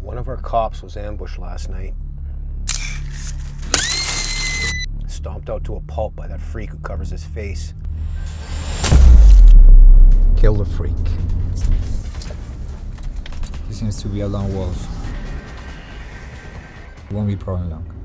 One of our cops was ambushed last night. Stomped out to a pulp by that freak who covers his face. Kill the freak. He seems to be a lone wolf. Won't be prone long.